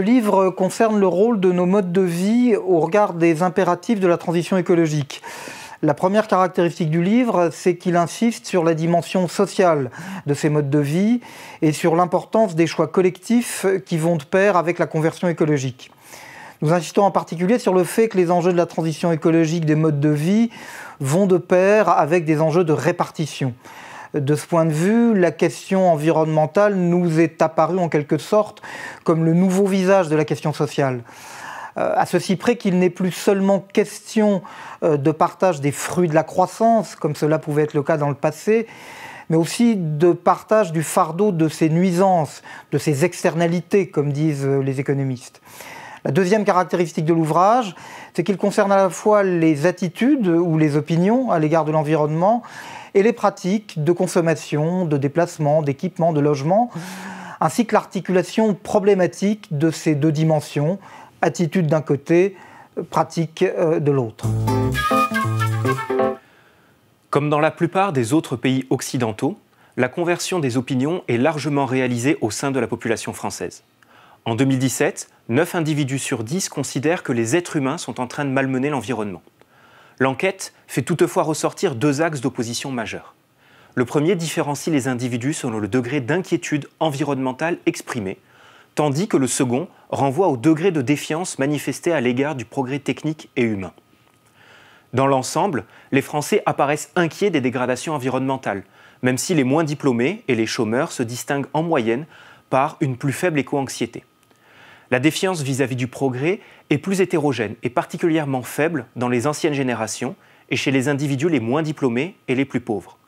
Ce livre concerne le rôle de nos modes de vie au regard des impératifs de la transition écologique. La première caractéristique du livre, c'est qu'il insiste sur la dimension sociale de ces modes de vie et sur l'importance des choix collectifs qui vont de pair avec la conversion écologique. Nous insistons en particulier sur le fait que les enjeux de la transition écologique des modes de vie vont de pair avec des enjeux de répartition. De ce point de vue, la question environnementale nous est apparue en quelque sorte comme le nouveau visage de la question sociale. Euh, à ceci près qu'il n'est plus seulement question euh, de partage des fruits de la croissance, comme cela pouvait être le cas dans le passé, mais aussi de partage du fardeau de ses nuisances, de ses externalités, comme disent euh, les économistes. La deuxième caractéristique de l'ouvrage, c'est qu'il concerne à la fois les attitudes ou les opinions à l'égard de l'environnement et les pratiques de consommation, de déplacement, d'équipement, de logement, ainsi que l'articulation problématique de ces deux dimensions, attitude d'un côté, pratique euh, de l'autre. Comme dans la plupart des autres pays occidentaux, la conversion des opinions est largement réalisée au sein de la population française. En 2017, 9 individus sur 10 considèrent que les êtres humains sont en train de malmener l'environnement. L'enquête fait toutefois ressortir deux axes d'opposition majeurs. Le premier différencie les individus selon le degré d'inquiétude environnementale exprimé, tandis que le second renvoie au degré de défiance manifesté à l'égard du progrès technique et humain. Dans l'ensemble, les Français apparaissent inquiets des dégradations environnementales, même si les moins diplômés et les chômeurs se distinguent en moyenne par une plus faible éco-anxiété. La défiance vis-à-vis du progrès est plus hétérogène et particulièrement faible dans les anciennes générations et chez les individus les moins diplômés et les plus pauvres.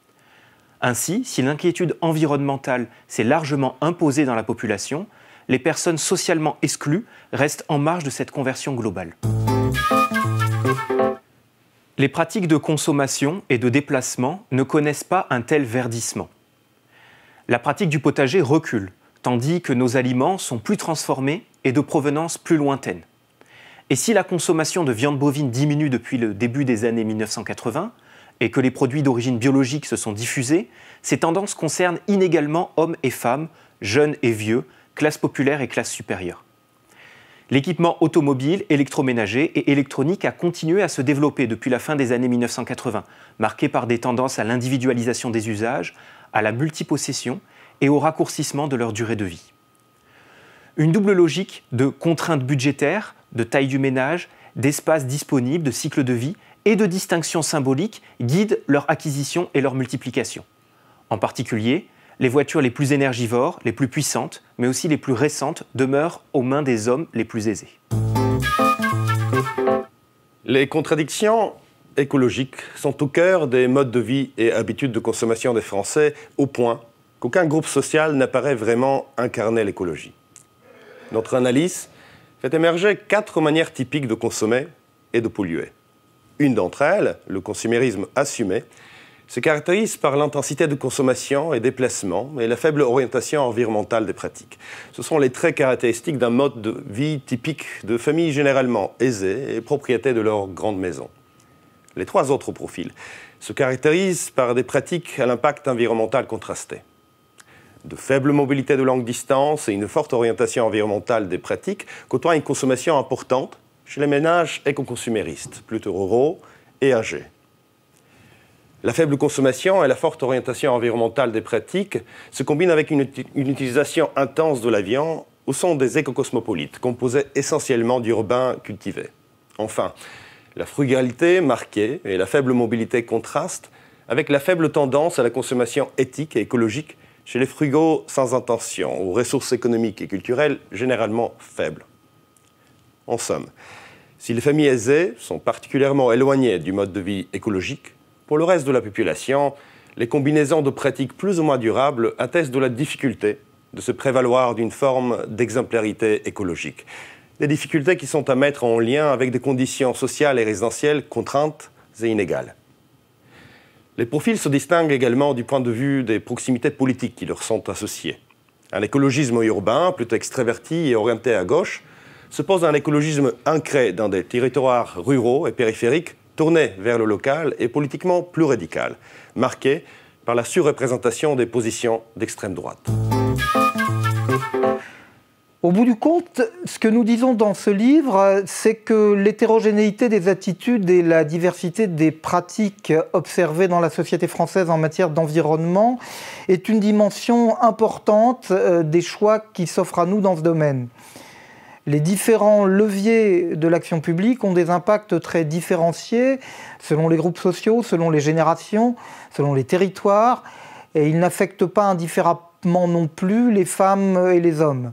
Ainsi, si l'inquiétude environnementale s'est largement imposée dans la population, les personnes socialement exclues restent en marge de cette conversion globale. Les pratiques de consommation et de déplacement ne connaissent pas un tel verdissement. La pratique du potager recule, tandis que nos aliments sont plus transformés et de provenance plus lointaine. Et si la consommation de viande bovine diminue depuis le début des années 1980 et que les produits d'origine biologique se sont diffusés, ces tendances concernent inégalement hommes et femmes, jeunes et vieux, classe populaire et classe supérieure. L'équipement automobile, électroménager et électronique a continué à se développer depuis la fin des années 1980, marqué par des tendances à l'individualisation des usages, à la multipossession et au raccourcissement de leur durée de vie. Une double logique de contraintes budgétaires, de taille du ménage, d'espace disponible, de cycle de vie et de distinction symbolique guide leur acquisition et leur multiplication. En particulier, les voitures les plus énergivores, les plus puissantes, mais aussi les plus récentes, demeurent aux mains des hommes les plus aisés. Les contradictions écologiques sont au cœur des modes de vie et habitudes de consommation des Français, au point qu'aucun groupe social n'apparaît vraiment incarner l'écologie. Notre analyse fait émerger quatre manières typiques de consommer et de polluer. Une d'entre elles, le consumérisme assumé, se caractérise par l'intensité de consommation et déplacement et la faible orientation environnementale des pratiques. Ce sont les traits caractéristiques d'un mode de vie typique de familles généralement aisées et propriétaires de leur grande maison. Les trois autres profils se caractérisent par des pratiques à l'impact environnemental contrasté. De faible mobilité de longue distance et une forte orientation environnementale des pratiques côtoient une consommation importante chez les ménages éco-consuméristes, plutôt ruraux et âgés. La faible consommation et la forte orientation environnementale des pratiques se combinent avec une, utilisation intense de l'avion au son des éco-cosmopolites, composés essentiellement d'urbains cultivés. Enfin, la frugalité marquée et la faible mobilité contrastent avec la faible tendance à la consommation éthique et écologique chez les frugaux sans intention, aux ressources économiques et culturelles généralement faibles. En somme, si les familles aisées sont particulièrement éloignées du mode de vie écologique, pour le reste de la population, les combinaisons de pratiques plus ou moins durables attestent de la difficulté de se prévaloir d'une forme d'exemplarité écologique. Des difficultés qui sont à mettre en lien avec des conditions sociales et résidentielles contraintes et inégales. Les profils se distinguent également du point de vue des proximités politiques qui leur sont associées. Un écologisme urbain, plutôt extraverti et orienté à gauche, se pose un écologisme ancré dans des territoires ruraux et périphériques tourné vers le local et politiquement plus radical, marqué par la surreprésentation des positions d'extrême droite. Au bout du compte, ce que nous disons dans ce livre, c'est que l'hétérogénéité des attitudes et la diversité des pratiques observées dans la société française en matière d'environnement est une dimension importante euh, des choix qui s'offrent à nous dans ce domaine. Les différents leviers de l'action publique ont des impacts très différenciés selon les groupes sociaux, selon les générations, selon les territoires, et ils n'affectent pas indifféremment non plus les femmes et les hommes.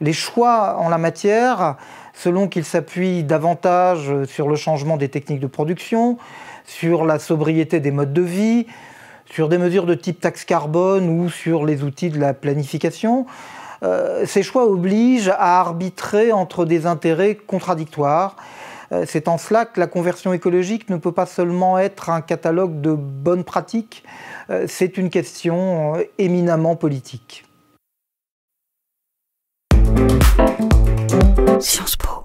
Les choix en la matière, selon qu'ils s'appuient davantage sur le changement des techniques de production, sur la sobriété des modes de vie, sur des mesures de type taxe carbone ou sur les outils de la planification, euh, ces choix obligent à arbitrer entre des intérêts contradictoires. Euh, c'est en cela que la conversion écologique ne peut pas seulement être un catalogue de bonnes pratiques, euh, c'est une question éminemment politique. Sciences Po.